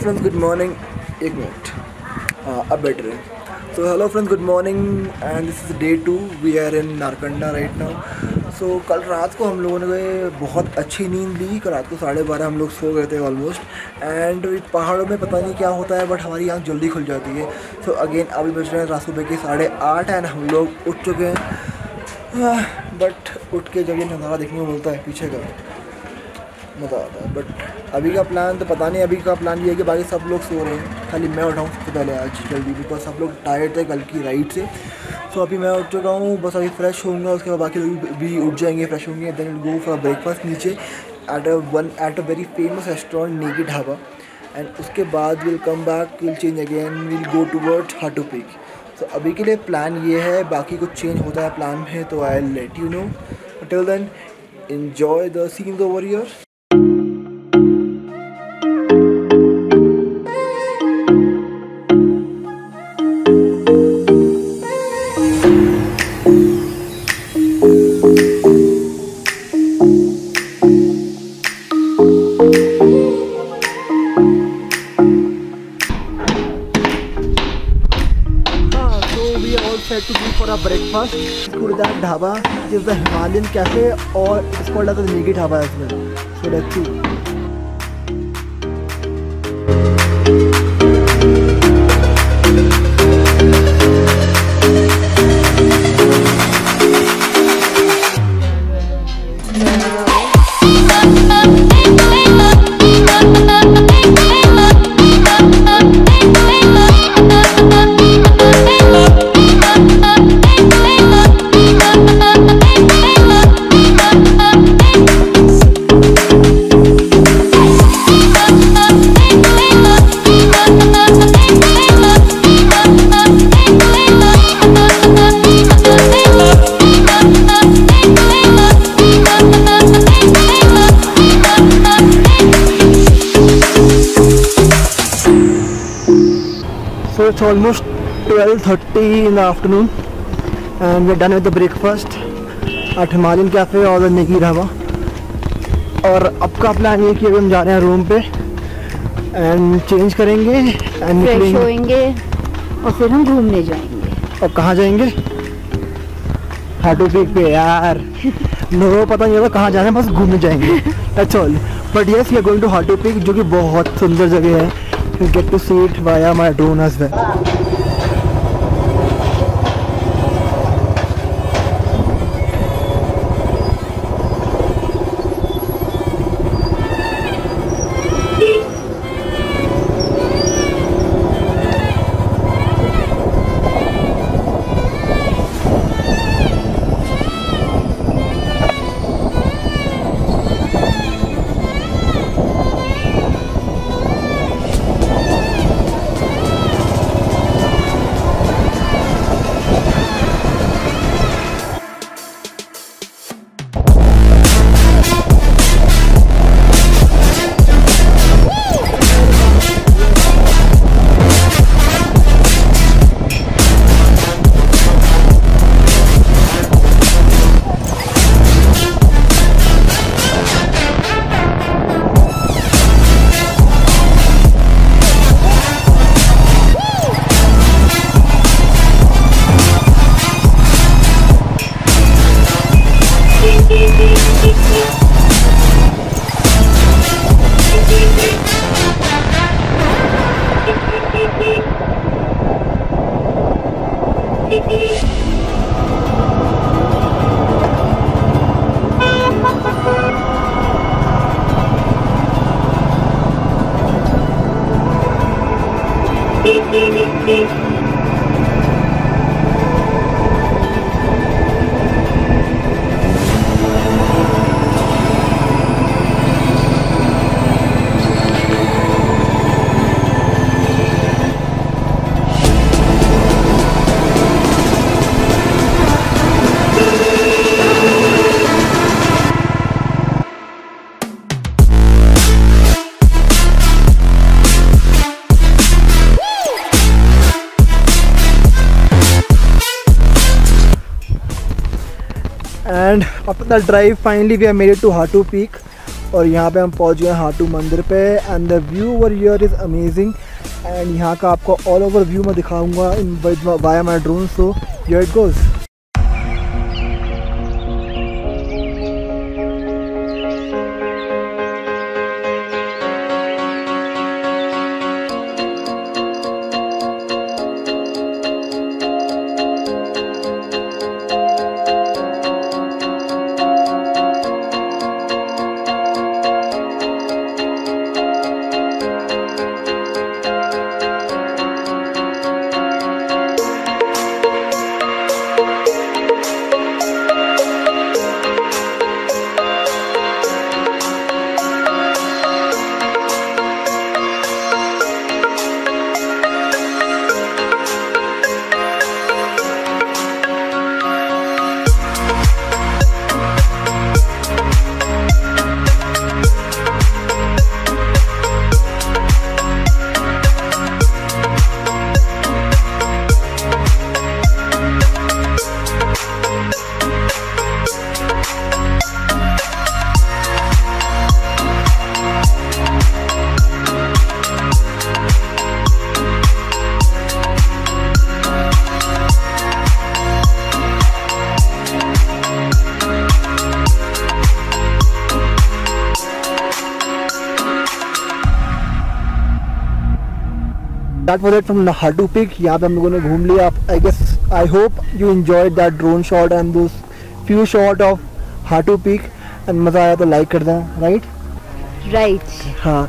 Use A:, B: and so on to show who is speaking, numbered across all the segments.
A: Friends good morning एक minute अब better है so hello friends good morning and this is day two we are in Narkanda right now so कल रात को हम लोगों ने बहुत अच्छी नींद ली। कल रात को साढ़े बारह हम लोग सो गए थे ऑलमोस्ट एंड पहाड़ों में पता नहीं क्या होता है बट हमारी आँख जल्दी खुल जाती है। सो अगेन अभी बज रहे हैं रात सुबह के साढ़े आठ एंड हम लोग उठ चुके हैं। बट उठ के जब ये नज़ारा देखने को मिलता है, पीछे का मज़ा आता है। बट अभी का प्लान तो पता नहीं, अभी का प्लान ये है कि बाकी सब लोग सो रहे हैं। खाली मैं उठाऊँ सबसे पहले आज जल्दी बिकॉज़ सब लोग टायर्ड थे कल की राइड से। सो अभी मैं उठ चुका हूँ, बस अभी फ्रेश होऊँगा, उसके बाद बाकी लोग भी उठ जाएँगे फ्रेश होंगे। देन गो फॉर ब्रेकफास्ट नीचे at a one at a very famous restaurant Negi dhaba and उसके बाद will come back will change again will go toward Hatu peak तो अभी के लिए प्लान ये है, बाकी कुछ चेंज होता है प्लान में तो I let you know till then enjoy the scenes over here. का ब्रेकफास्ट कुरदार ढाबा जिस द हिमालयन कैफ़े और इसको लगता है निगी ढाबा है इसमें। It's almost 12.30 in the afternoon and we're done with the breakfast at Himalayan Cafe और निकी ढाबा और अब का प्लान ये कि अभी हम जा रहे हैं रूम पे एंड चेंज करेंगे एंड
B: फ्रेश होएँगे और फिर हम घूमने जाएँगे।
A: और कहाँ जाएँगे? हाटू पीक पे यार लोगों को पता नहीं होगा कहाँ जाना है बस घूमने जाएँगे। That's all but yes we are going to Hatu peak जो कि बहुत सुंदर जगह है। Get to see it via my drone as well. Thank you. And अपना drive finally we are made to Hatu Hatu और यहाँ पे हम पहुँच गए हाटू मंदिर पे. And the view over here is amazing and यहाँ का आपको ऑल ओवर व्यू मैं दिखाऊँगा in by my drone so yeah it goes that was it from Hatu peak यहाँ पे हम लोगों ने घूम लिया I guess I hope you enjoy that drone shot and those few shots of Hatu peak and मज़ा आया तो लाइक कर दें राइट
B: Right.
A: हाँ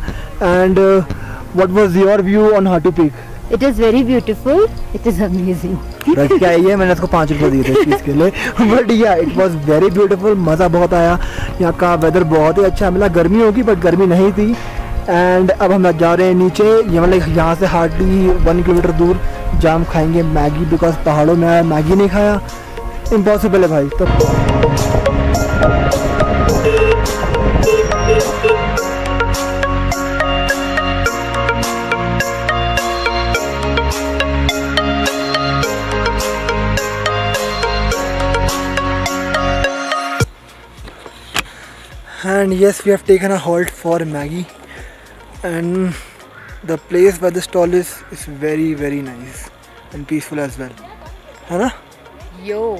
A: and what was your view on Hatu peak
B: It is very beautiful. It is amazing.
A: Right क्या ये मैंने इसको पाँच रुपये दिए थे इस चीज़ के लिए बट या इट वाज वेरी ब्यूटीफुल मज़ा बहुत आया यहाँ का वेदर बहुत ही अच्छा मिला गर्मी होगी बट गर्मी नहीं थी एंड अब हम जा रहे हैं नीचे। ये मतलब यहाँ से हार्डली वन किलोमीटर दूर जाम खाएँगे मैगी बिकॉज़ पहाड़ों में आया, मैगी नहीं खाया। इम्पॉसिबल है भाई तो। And yes, we have taken a halt for maggie and the place where the stall is is very very nice and peaceful as well. Hana?
B: yo.